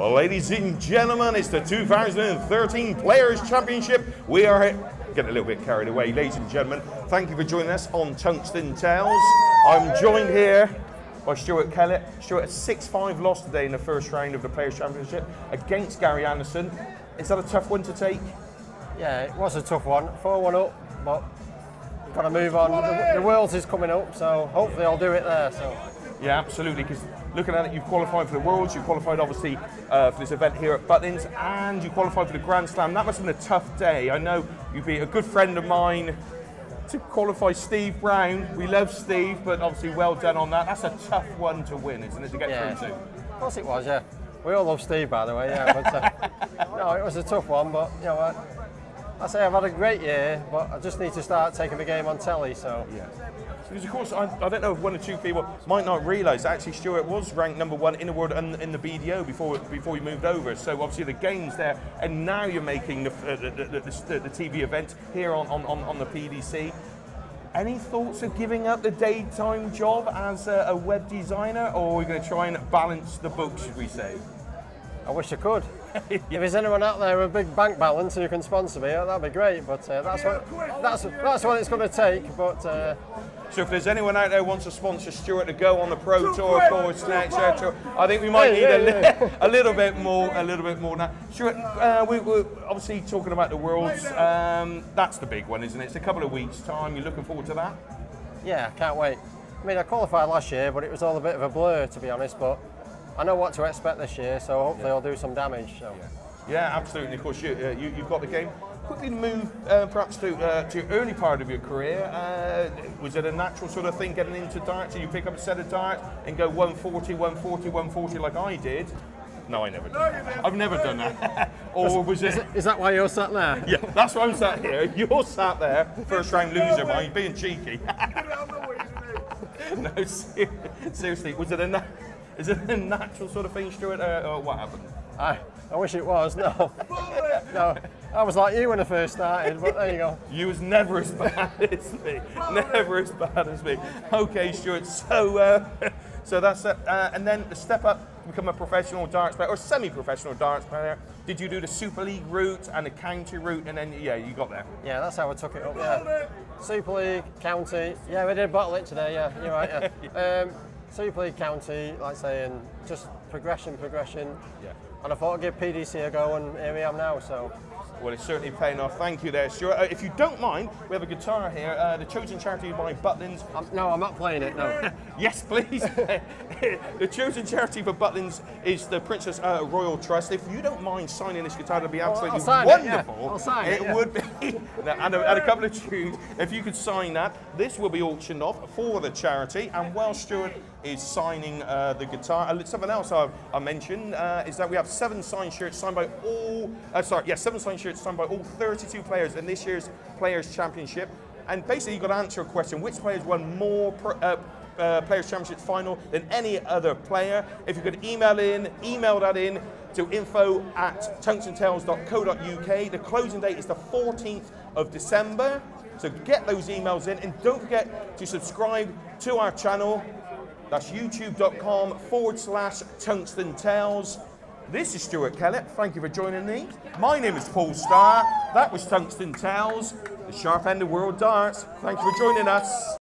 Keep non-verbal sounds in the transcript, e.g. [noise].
Well, ladies and gentlemen, it's the 2013 Players' Championship. We are getting a little bit carried away. Ladies and gentlemen, thank you for joining us on Tungsten Tales. I'm joined here by Stuart Kellett. Stuart, a 6-5 loss today in the first round of the Players' Championship against Gary Anderson. Is that a tough one to take? Yeah, it was a tough one. 4-1 up, but got to move on. The, the Worlds is coming up, so hopefully I'll do it there. So. Yeah, absolutely. Because looking at it, you've qualified for the Worlds, you've qualified obviously uh, for this event here at Butlins, and you qualified for the Grand Slam. That must have been a tough day. I know you'd be a good friend of mine to qualify Steve Brown. We love Steve, but obviously well done on that. That's a tough one to win, isn't it, to get yeah. through to? Of course it was, yeah. We all love Steve, by the way, yeah. But, uh, [laughs] no, it was a tough one, but you know what? I say I've had a great year, but I just need to start taking the game on telly. So yeah. Because of course, I, I, don't know if one or two people might not realise actually Stuart was ranked number one in the world and in the BDO before before he moved over. So obviously the game's there, and now you're making the, uh, the, the, the, the, TV event here on, on, on the PDC. Any thoughts of giving up the daytime job as a, a web designer, or are we going to try and balance the books, should we say? I wish I could. [laughs] if there's anyone out there with a big bank balance who can sponsor me, that'd be great. But uh, that's what that's that's what it's going to take. But uh, so if there's anyone out there who wants to sponsor Stuart to go on the Pro Tour for Snack Tour, I think we might need a, li [laughs] a, little bit more, a little bit more now. Stuart, uh, we, are obviously talking about the Worlds. Um, that's the big one, isn't it? It's a couple of weeks' time. You're looking forward to that? Yeah, can't wait. I mean, I qualified last year, but it was all a bit of a blur, to be honest. But I know what to expect this year, so hopefully yeah. I'll do some damage. So. Yeah. yeah absolutely. Of course, you, uh, you, have got the game. Quickly move uh, perhaps to, uh, to your early part of your career. Uh, was it a natural sort of thing getting into darts? Did you pick up a set of darts and go 140, 140, 140 like I did? No, I never did. No, I've never done that. [laughs] or was it? Is, that why you're sat there? [laughs] Yeah, that's why I'm sat here. You're sat there, first round loser, man. You're being cheeky. [laughs] no, seriously, was it a? Is it a natural sort of thing, Stuart, uh, or what happened? I, I wish it was, no. [laughs] no, I was like you when I first started, but there you go. You was never as bad [laughs] as me. Never as bad as me. Okay, Stuart, so uh, [laughs] so that's it. Uh, and then the step up become a professional darts player, or semi-professional darts player. Did you do the Super League route and the county route, and then, yeah, you got there? Yeah, that's how I took it up, yeah. Super League, county, yeah, we did bottle it today, yeah, you're right, yeah. Um, so you play county, like saying, just progression, progression. Yeah. And I thought I'd give PDC a go, and here we am now. So well, it's certainly paying off. Thank you there, Stuart. Uh, if you don't mind, we have a guitar here, uh, the chosen charity by Butlins. Um, no, I'm not playing it, no. [laughs] yes, please. [laughs] the chosen charity for Butlins is the Princess uh, Royal Trust. If you don't mind signing this guitar, it'd be absolutely wonderful. It, yeah. I'll sign it, it yeah. would be. [laughs] and, a, and, a, couple of tunes. If you could sign that, this will be auctioned off for the charity. And while Stuart is signing uh, the guitar, uh, something else I, I mentioned uh, is that we have seven signed shirts signed by all, sorry, yes, seven signed shirts done by all 32 players in this year's Players' Championship. And basically, you've got to answer a question which players won more uh, uh, Players' Championship final than any other player? If you could email in, email that in to info at tungstentales.co.uk. The closing date is the 14th of December. So get those emails in and don't forget to subscribe to our channel. That's youtube.com forward slash tungsten tales. This is Stuart Kellett. Thank you for joining me. My name is Paul Starr. That was Tungsten Tales, the sharp end of world darts. Thank you for joining us.